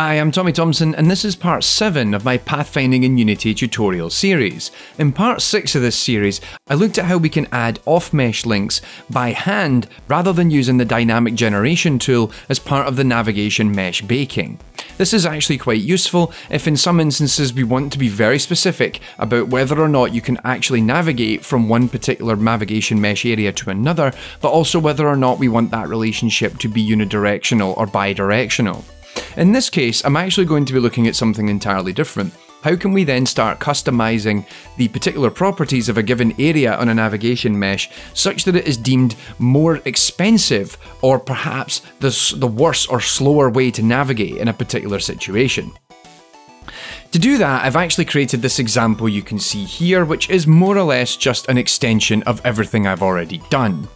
Hi, I'm Tommy Thompson, and this is part 7 of my Pathfinding in Unity tutorial series. In part 6 of this series, I looked at how we can add off-mesh links by hand rather than using the dynamic generation tool as part of the navigation mesh baking. This is actually quite useful if in some instances we want to be very specific about whether or not you can actually navigate from one particular navigation mesh area to another, but also whether or not we want that relationship to be unidirectional or bidirectional. In this case, I'm actually going to be looking at something entirely different. How can we then start customizing the particular properties of a given area on a navigation mesh such that it is deemed more expensive or perhaps the, the worse or slower way to navigate in a particular situation? To do that, I've actually created this example you can see here, which is more or less just an extension of everything I've already done.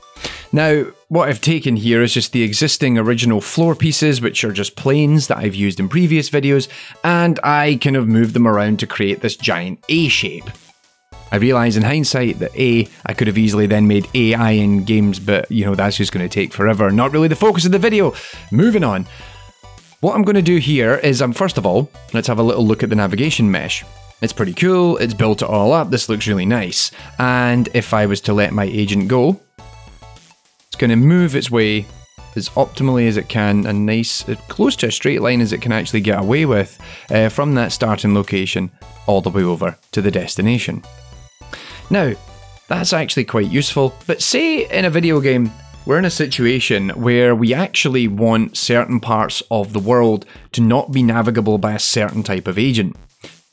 Now, what I've taken here is just the existing original floor pieces, which are just planes that I've used in previous videos, and I kind of moved them around to create this giant A shape. I realise in hindsight that A, I could have easily then made AI in games, but you know, that's just going to take forever. Not really the focus of the video. Moving on. What I'm going to do here is, um, first of all, let's have a little look at the navigation mesh. It's pretty cool, it's built it all up, this looks really nice. And if I was to let my agent go, it's going to move its way as optimally as it can and nice, close to a straight line as it can actually get away with uh, from that starting location all the way over to the destination. Now, that's actually quite useful, but say in a video game, we're in a situation where we actually want certain parts of the world to not be navigable by a certain type of agent.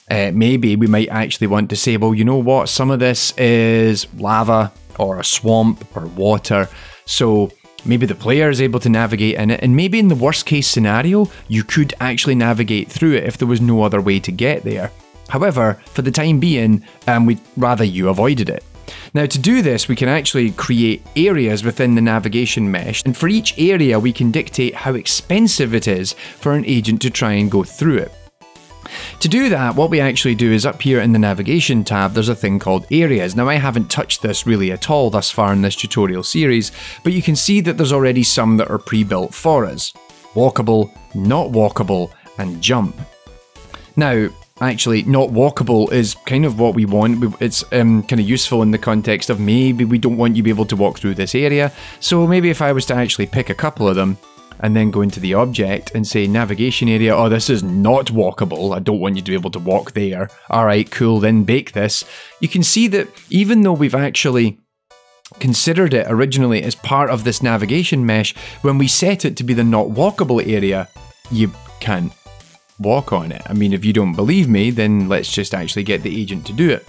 Uh, maybe we might actually want to say, well, you know what, some of this is lava or a swamp or water, so maybe the player is able to navigate in it, and maybe in the worst case scenario, you could actually navigate through it if there was no other way to get there. However, for the time being, um, we'd rather you avoided it. Now to do this, we can actually create areas within the navigation mesh, and for each area we can dictate how expensive it is for an agent to try and go through it. To do that, what we actually do is up here in the navigation tab, there's a thing called areas. Now I haven't touched this really at all thus far in this tutorial series, but you can see that there's already some that are pre-built for us. Walkable, not walkable, and jump. Now, actually not walkable is kind of what we want. It's um, kind of useful in the context of maybe we don't want you to be able to walk through this area. So maybe if I was to actually pick a couple of them, and then go into the object and say navigation area, oh, this is not walkable. I don't want you to be able to walk there. All right, cool, then bake this. You can see that even though we've actually considered it originally as part of this navigation mesh, when we set it to be the not walkable area, you can't walk on it. I mean, if you don't believe me, then let's just actually get the agent to do it.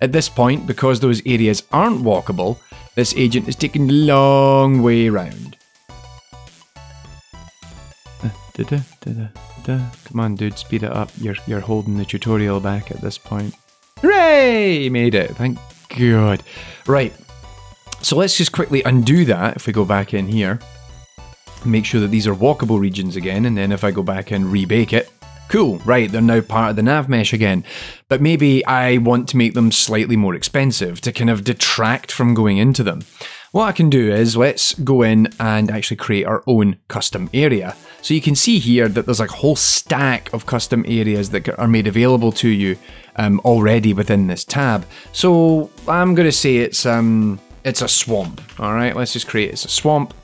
At this point, because those areas aren't walkable, this agent is taking a long way around. Da -da, da Come on, dude, speed it up. You're you're holding the tutorial back at this point. Hooray! Made it. Thank God. Right. So let's just quickly undo that if we go back in here. Make sure that these are walkable regions again, and then if I go back and rebake it, cool, right, they're now part of the nav mesh again. But maybe I want to make them slightly more expensive to kind of detract from going into them. What I can do is let's go in and actually create our own custom area. So you can see here that there's like a whole stack of custom areas that are made available to you um, already within this tab. So I'm going to say it's um, it's a swamp. All right, let's just create it as a swamp.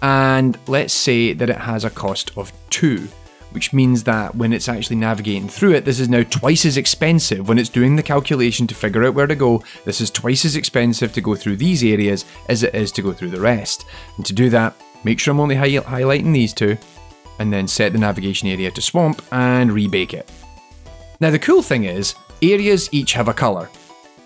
And let's say that it has a cost of two which means that when it's actually navigating through it, this is now twice as expensive. When it's doing the calculation to figure out where to go, this is twice as expensive to go through these areas as it is to go through the rest. And to do that, make sure I'm only hi highlighting these two, and then set the navigation area to swamp and rebake it. Now the cool thing is, areas each have a colour,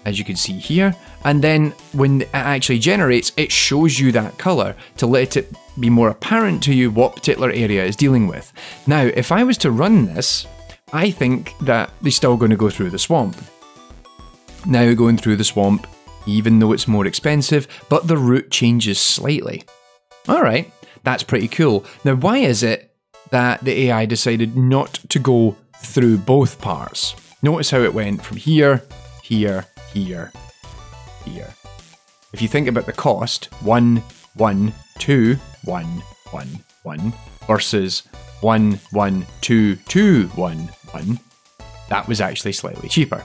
as you can see here, and then when it actually generates, it shows you that colour to let it be more apparent to you what particular area is dealing with. Now, if I was to run this, I think that they're still going to go through the swamp. Now going through the swamp, even though it's more expensive, but the route changes slightly. Alright, that's pretty cool. Now why is it that the AI decided not to go through both parts? Notice how it went from here, here, here, here. If you think about the cost, one, one, two, one, one, one, versus one, one, two, two, one, one, That was actually slightly cheaper.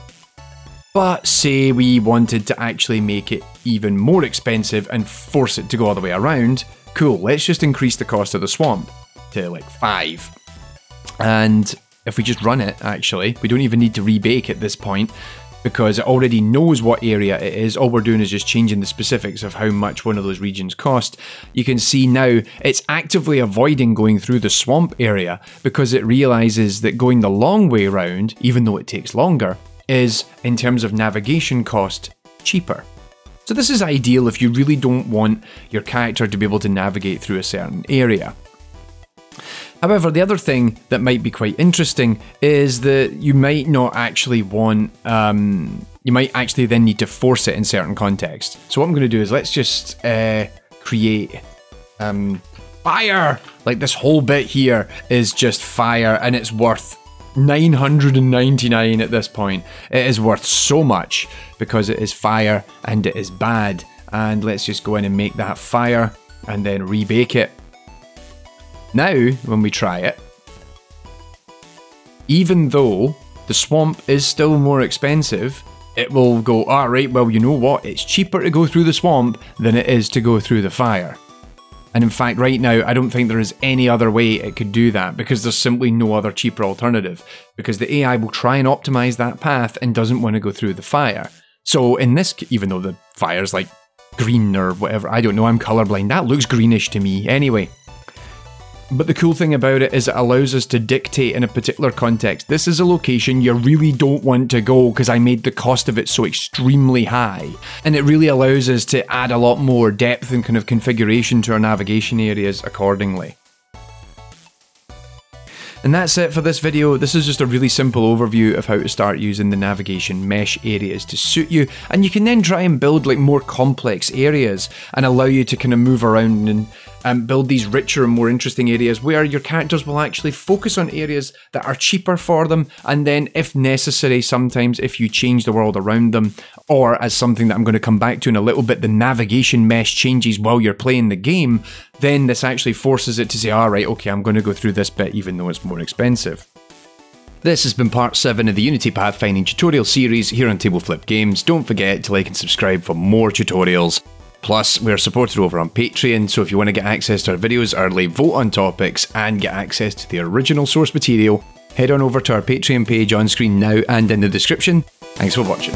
But say we wanted to actually make it even more expensive and force it to go all the way around, cool, let's just increase the cost of the swamp to like 5. And if we just run it, actually, we don't even need to rebake at this point because it already knows what area it is. All we're doing is just changing the specifics of how much one of those regions cost. You can see now it's actively avoiding going through the swamp area because it realizes that going the long way around, even though it takes longer, is, in terms of navigation cost, cheaper. So this is ideal if you really don't want your character to be able to navigate through a certain area. However, the other thing that might be quite interesting is that you might not actually want, um, you might actually then need to force it in certain contexts. So what I'm going to do is let's just uh, create um, fire. Like this whole bit here is just fire and it's worth 999 at this point. It is worth so much because it is fire and it is bad. And let's just go in and make that fire and then rebake it now, when we try it, even though the swamp is still more expensive, it will go, alright, well, you know what? It's cheaper to go through the swamp than it is to go through the fire. And in fact, right now, I don't think there is any other way it could do that because there's simply no other cheaper alternative. Because the AI will try and optimize that path and doesn't want to go through the fire. So in this, even though the fire's like green or whatever, I don't know, I'm colorblind, that looks greenish to me. Anyway, but the cool thing about it is it allows us to dictate in a particular context. This is a location you really don't want to go because I made the cost of it so extremely high. And it really allows us to add a lot more depth and kind of configuration to our navigation areas accordingly. And that's it for this video. This is just a really simple overview of how to start using the navigation mesh areas to suit you. And you can then try and build like more complex areas and allow you to kind of move around and um, build these richer and more interesting areas where your characters will actually focus on areas that are cheaper for them. And then, if necessary, sometimes if you change the world around them, or as something that I'm going to come back to in a little bit, the navigation mesh changes while you're playing the game, then this actually forces it to say, all right, okay, I'm going to go through this bit even though it's more expensive. This has been part 7 of the Unity Pathfinding tutorial series here on Table Flip Games. Don't forget to like and subscribe for more tutorials. Plus, we're supported over on Patreon, so if you want to get access to our videos early, vote on topics, and get access to the original source material, head on over to our Patreon page on screen now and in the description. Thanks for watching.